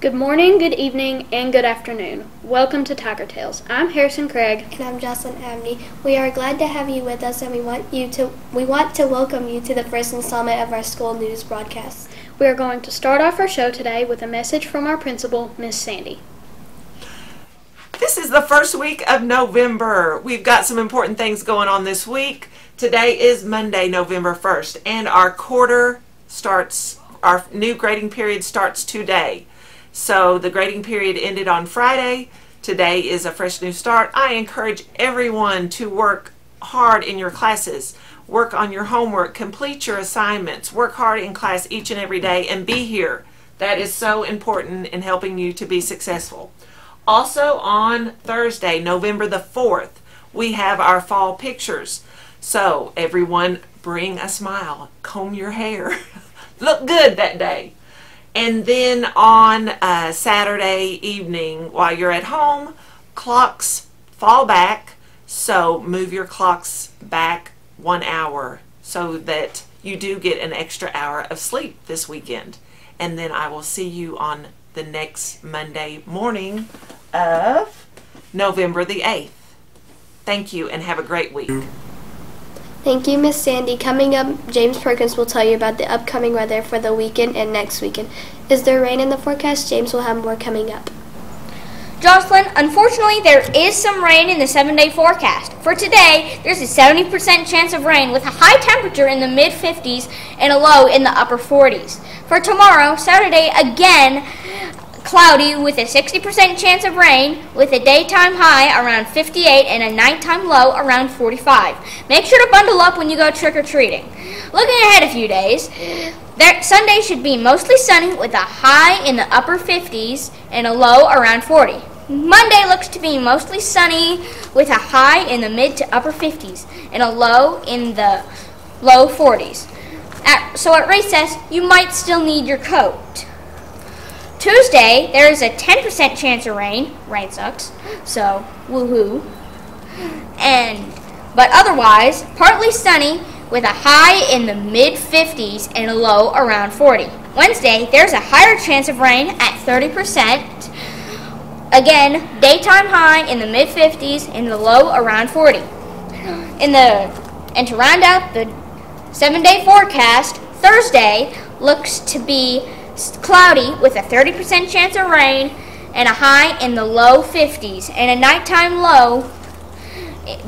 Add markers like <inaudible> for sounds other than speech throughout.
Good morning, good evening, and good afternoon. Welcome to Tiger Tales. I'm Harrison Craig. And I'm Jocelyn Abney. We are glad to have you with us and we want you to we want to welcome you to the first installment of our school news broadcast. We are going to start off our show today with a message from our principal, Miss Sandy. This is the first week of November. We've got some important things going on this week. Today is Monday, November 1st, and our quarter starts, our new grading period starts today. So the grading period ended on Friday. Today is a fresh new start. I encourage everyone to work hard in your classes. Work on your homework, complete your assignments, work hard in class each and every day, and be here. That is so important in helping you to be successful. Also on Thursday, November the 4th, we have our fall pictures. So everyone bring a smile, comb your hair, <laughs> look good that day. And then on uh, Saturday evening, while you're at home, clocks fall back. So move your clocks back one hour so that you do get an extra hour of sleep this weekend. And then I will see you on the next Monday morning of November the 8th. Thank you and have a great week. Thank you, Miss Sandy. Coming up, James Perkins will tell you about the upcoming weather for the weekend and next weekend. Is there rain in the forecast? James will have more coming up. Jocelyn, unfortunately, there is some rain in the seven day forecast. For today, there's a 70% chance of rain with a high temperature in the mid 50s and a low in the upper 40s. For tomorrow, Saturday, again, cloudy with a 60% chance of rain with a daytime high around 58 and a nighttime low around 45. Make sure to bundle up when you go trick or treating. Looking ahead a few days, there, Sunday should be mostly sunny with a high in the upper 50s and a low around 40. Monday looks to be mostly sunny with a high in the mid to upper 50s and a low in the low 40s. At, so at recess, you might still need your coat. Tuesday, there is a 10% chance of rain. Rain sucks, so woohoo. And but otherwise, partly sunny with a high in the mid 50s and a low around 40. Wednesday, there's a higher chance of rain at 30%. Again, daytime high in the mid 50s and the low around 40. In the and to round out the 7-day forecast, Thursday looks to be cloudy with a 30% chance of rain and a high in the low 50s and a nighttime low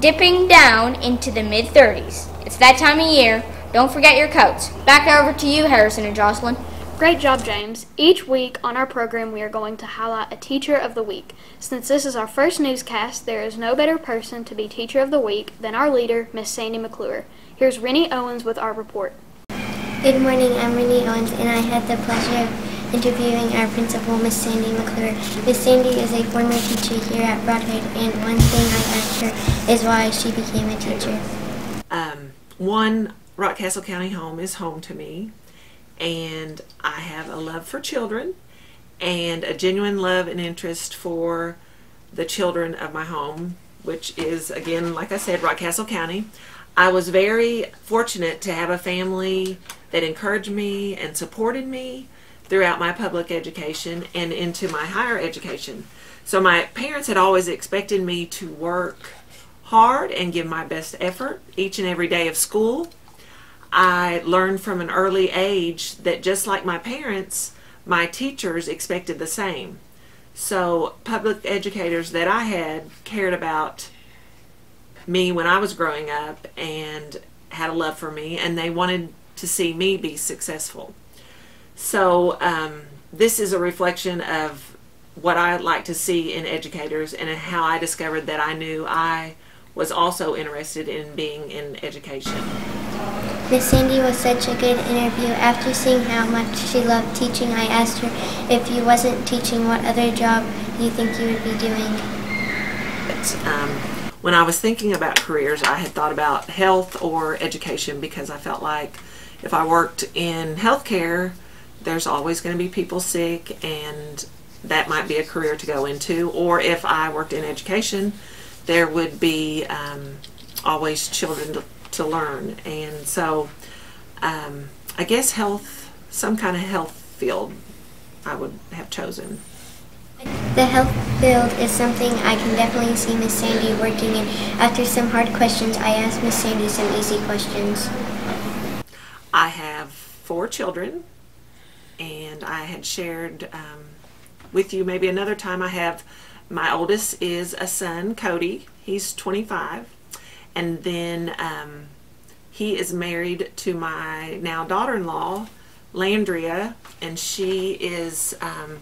dipping down into the mid 30s. It's that time of year. Don't forget your coats. Back over to you, Harrison and Jocelyn. Great job, James. Each week on our program, we are going to highlight a Teacher of the Week. Since this is our first newscast, there is no better person to be Teacher of the Week than our leader, Miss Sandy McClure. Here's Rennie Owens with our report. Good morning, I'm Renee Owens, and I had the pleasure of interviewing our principal, Miss Sandy McClure. Miss Sandy is a former teacher here at Brodhead, and one thing I asked her is why she became a teacher. Um, one, Rockcastle County Home is home to me, and I have a love for children and a genuine love and interest for the children of my home, which is, again, like I said, Rockcastle County. I was very fortunate to have a family that encouraged me and supported me throughout my public education and into my higher education. So my parents had always expected me to work hard and give my best effort each and every day of school. I learned from an early age that just like my parents, my teachers expected the same. So public educators that I had cared about me when I was growing up and had a love for me, and they wanted to see me be successful. So um, this is a reflection of what I like to see in educators and how I discovered that I knew I was also interested in being in education. Miss Sandy was such a good interview. After seeing how much she loved teaching, I asked her if you wasn't teaching, what other job do you think you would be doing? But, um, when I was thinking about careers, I had thought about health or education because I felt like if I worked in healthcare, there's always going to be people sick and that might be a career to go into. Or if I worked in education, there would be um, always children to, to learn. And so um, I guess health, some kind of health field I would have chosen. The health field is something I can definitely see Miss Sandy working in. After some hard questions, I asked Miss Sandy some easy questions. I have four children, and I had shared um, with you maybe another time. I have my oldest is a son, Cody. He's 25, and then um, he is married to my now daughter-in-law, Landria, and she is um,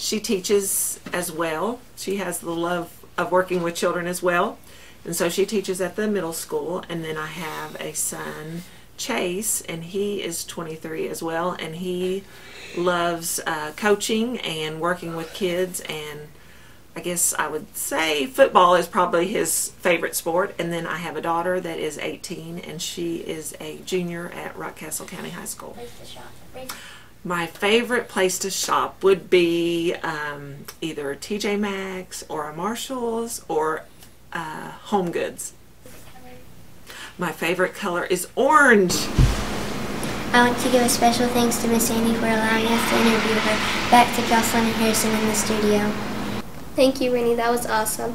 she teaches as well. She has the love of working with children as well, and so she teaches at the middle school. And then I have a son, Chase, and he is 23 as well, and he loves uh, coaching and working with kids and I guess I would say football is probably his favorite sport. And then I have a daughter that is 18 and she is a junior at Rockcastle County High School. My favorite place to shop would be um, either TJ Maxx or a Marshalls or uh, Home Goods. My favorite color is orange. I want to give a special thanks to Miss Sandy for allowing us to interview her. Back to Jocelyn and Harrison in the studio. Thank you, Rennie. That was awesome.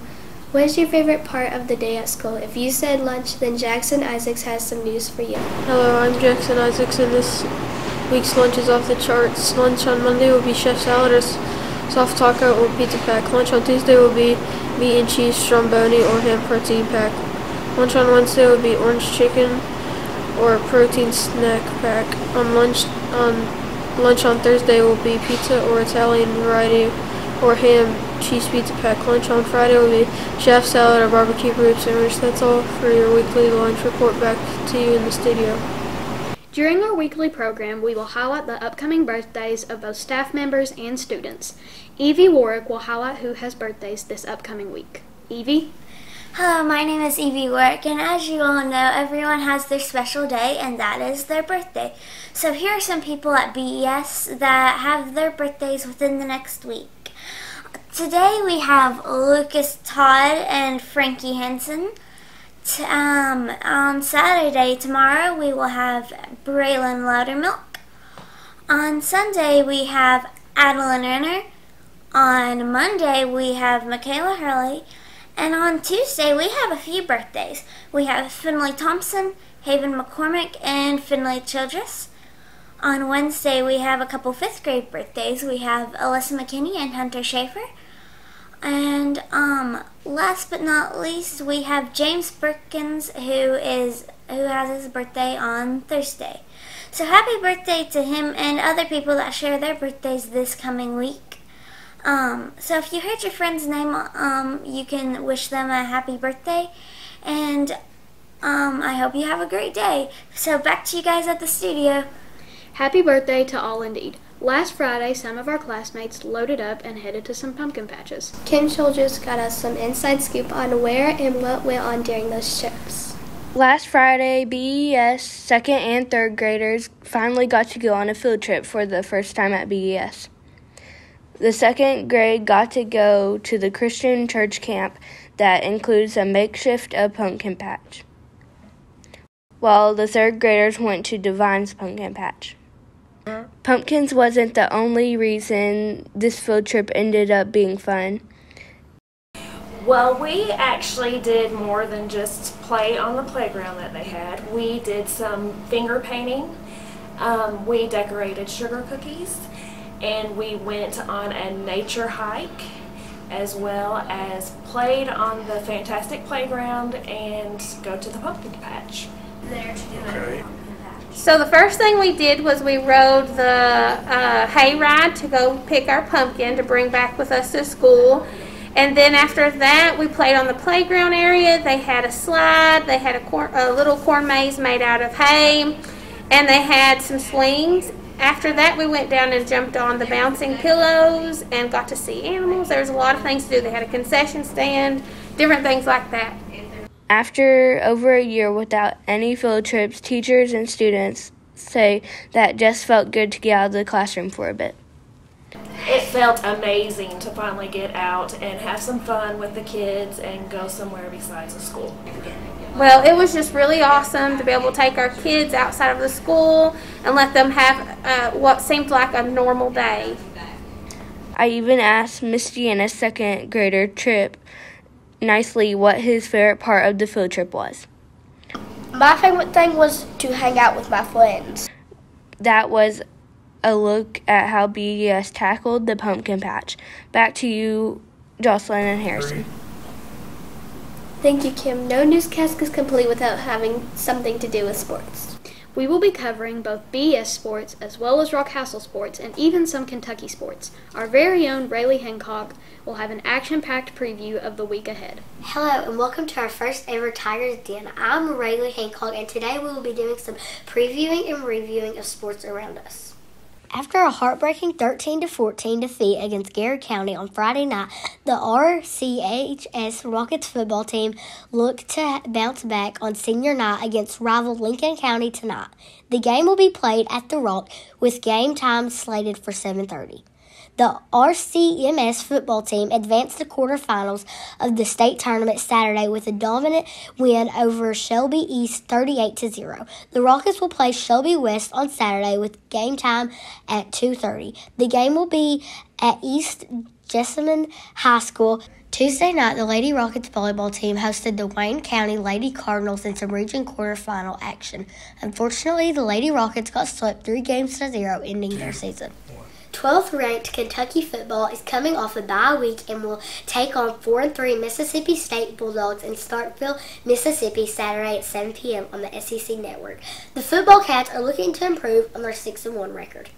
What is your favorite part of the day at school? If you said lunch, then Jackson Isaacs has some news for you. Hello, I'm Jackson Isaacs, and this week's lunch is off the charts. Lunch on Monday will be chef salad or soft taco or pizza pack. Lunch on Tuesday will be meat and cheese stromboni or ham protein pack. Lunch on Wednesday will be orange chicken or protein snack pack. On lunch on lunch on Thursday will be pizza or Italian variety or ham cheese pizza pack. Lunch on Friday will be chef salad or barbecue rib sandwich. That's all for your weekly lunch report. Back to you in the studio. During our weekly program, we will highlight the upcoming birthdays of both staff members and students. Evie Warwick will highlight who has birthdays this upcoming week. Evie? Hello, my name is Evie Warwick, and as you all know, everyone has their special day, and that is their birthday. So here are some people at BES that have their birthdays within the next week. Today we have Lucas Todd and Frankie Henson. Um, on Saturday, tomorrow, we will have Braylon Loudermilk. On Sunday, we have Adeline Renner. On Monday, we have Michaela Hurley. And on Tuesday, we have a few birthdays. We have Finley Thompson, Haven McCormick, and Finley Childress. On Wednesday, we have a couple fifth grade birthdays. We have Alyssa McKinney and Hunter Schaefer. And um, last but not least, we have James Perkins, who is who has his birthday on Thursday. So happy birthday to him and other people that share their birthdays this coming week. Um, so if you heard your friend's name, um, you can wish them a happy birthday, and um, I hope you have a great day. So back to you guys at the studio. Happy birthday to all indeed. Last Friday, some of our classmates loaded up and headed to some pumpkin patches. Kim Childress got us some inside scoop on where and what went on during those trips. Last Friday, BES second and third graders finally got to go on a field trip for the first time at BES. The second grade got to go to the Christian church camp that includes a makeshift uh, pumpkin patch, while the third graders went to Divine's pumpkin patch. Pumpkins wasn't the only reason this field trip ended up being fun. Well, we actually did more than just play on the playground that they had. We did some finger painting. Um, we decorated sugar cookies and we went on a nature hike as well as played on the fantastic playground and go to the pumpkin patch. There to do Okay. So the first thing we did was we rode the uh, hay ride to go pick our pumpkin to bring back with us to school. And then after that, we played on the playground area. They had a slide. They had a, corn, a little corn maze made out of hay, and they had some swings. After that, we went down and jumped on the bouncing pillows and got to see animals. There was a lot of things to do. They had a concession stand, different things like that. After over a year without any field trips, teachers and students say that just felt good to get out of the classroom for a bit. It felt amazing to finally get out and have some fun with the kids and go somewhere besides the school. Well, it was just really awesome to be able to take our kids outside of the school and let them have uh, what seemed like a normal day. I even asked Miss Deanna's second grader Trip nicely what his favorite part of the field trip was. My favorite thing was to hang out with my friends. That was a look at how BES tackled the pumpkin patch. Back to you, Jocelyn and Harrison. Thank you, Kim. No newscast is complete without having something to do with sports. We will be covering both BS sports as well as Rockcastle sports and even some Kentucky sports. Our very own Rayleigh Hancock will have an action packed preview of the week ahead. Hello and welcome to our first ever Tigers Den. I'm Rayleigh Hancock and today we will be doing some previewing and reviewing of sports around us. After a heartbreaking 13 to 14 defeat against Garrard County on Friday night, the RCHS Rockets football team looked to bounce back on senior night against rival Lincoln County tonight. The game will be played at the Rock with game time slated for 7:30. The RCMS football team advanced to quarterfinals of the state tournament Saturday with a dominant win over Shelby East 38 to 0. The Rockets will play Shelby West on Saturday with game time at 2:30. The game will be at East Jessamine High School. Tuesday night, the Lady Rockets volleyball team hosted the Wayne County Lady Cardinals in some region quarterfinal action. Unfortunately, the Lady Rockets got swept three games to zero, ending their season. 12th ranked Kentucky football is coming off a bye week and will take on 4 and 3 Mississippi State Bulldogs in Starkville, Mississippi Saturday at 7 p.m. on the SEC network. The football Cats are looking to improve on their 6 and 1 record.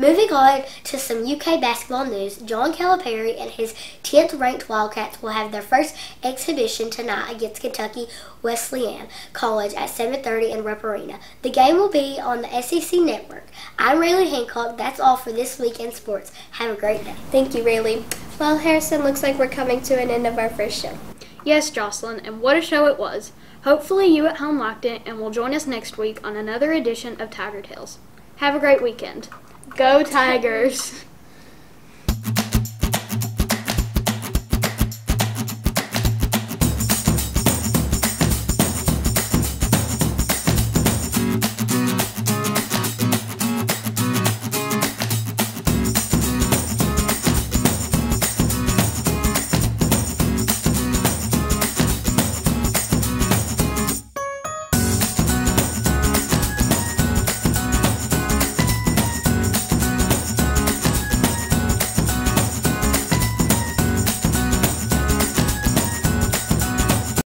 Moving on to some UK basketball news, John Calipari and his 10th ranked Wildcats will have their first exhibition tonight against Kentucky Wesleyan College at 7:30 in Rupp Arena. The game will be on the SEC network. I'm Rayleigh Hancock. That's all for this week in sports. Have a great day. Thank you, Rayleigh. Well, Harrison, looks like we're coming to an end of our first show. Yes, Jocelyn, and what a show it was. Hopefully you at home liked it and will join us next week on another edition of Tiger Tales. Have a great weekend. Go Tigers!